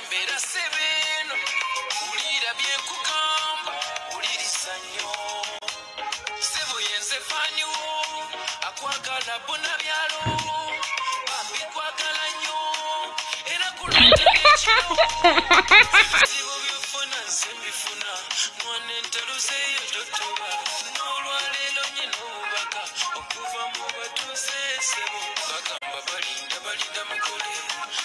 kulembera sebeeno ulira byenkugamba ulira isanyo sebo yenze akwagala bona byalo bambi kwagala era bifuna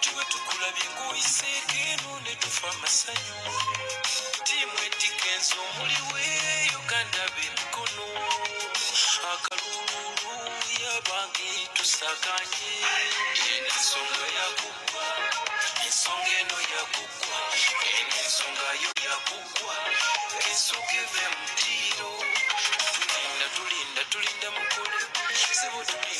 kati bwe tukulabye nguyiseekeno ne tufa amasanyu tiimu etikenzi omuli weuganda bemikono akaluulu yabange tusakanye ensonga yakugwa ensonga eno yakugwa eno ensongayo yakugwa ensonga eva emutiiro tulinda tulinda tulinda mukole sebutulin